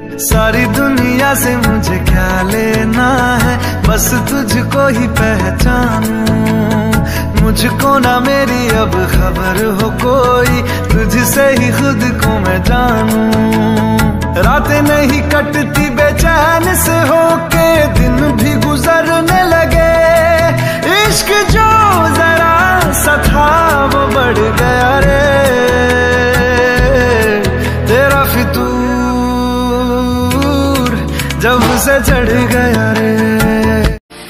सारी दुनिया से मुझे क्या लेना है? बस तुझको ही पहचानू। मुझको ना मेरी अब खबर हो कोई, तुझसे ही खुद को मैं जानू। रातें नहीं कटती बेचैन से होके, दिन भी गुजरने लगे। इश्क जो जरा सा था, वो बढ़ गया रे। जब से चढ़ गया रे।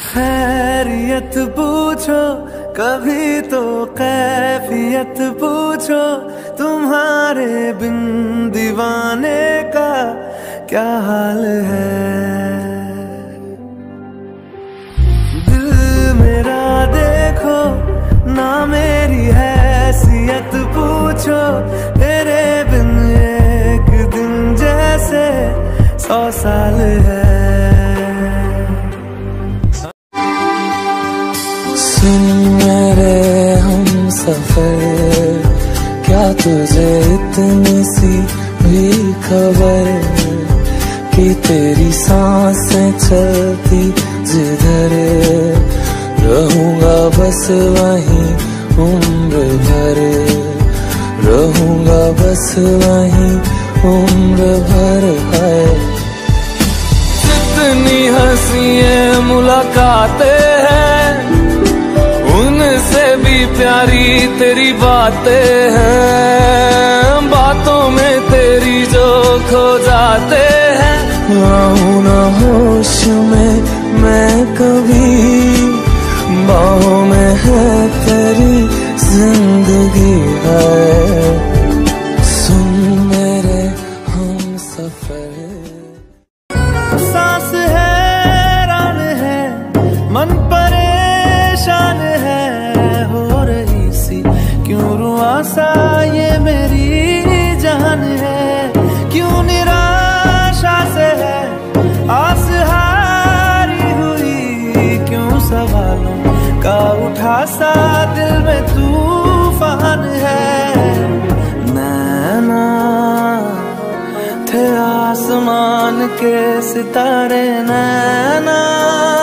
खैरियत पूछो, कभी तो कैफियत पूछो, तुम्हारे बिन दीवाने का क्या हाल है? सौ साल है। सुन मेरे हम सफ़र, क्या तुझे इतनी सी भी खबर कि तेरी साँसें चलती जिधर? रहूँगा बस वहीं उम्र भर, रहूँगा बस वहीं उम्र भर है। जितनी हँसी मुलाकातें हैं। उनसे भी प्यारी तेरी बातें हैं। बातों में तेरी जो खो जाते हैं। आऊँ ना होश में मैं कभी, बाहों में है तेरी ज़िंदगी है। ये मेरी जान है। क्यों निराशा से है? आस हारी हुई क्यों सवालों का उठा सा दिल में तूफ़ान है? नैना, थे आसमान के सितारे, नैना।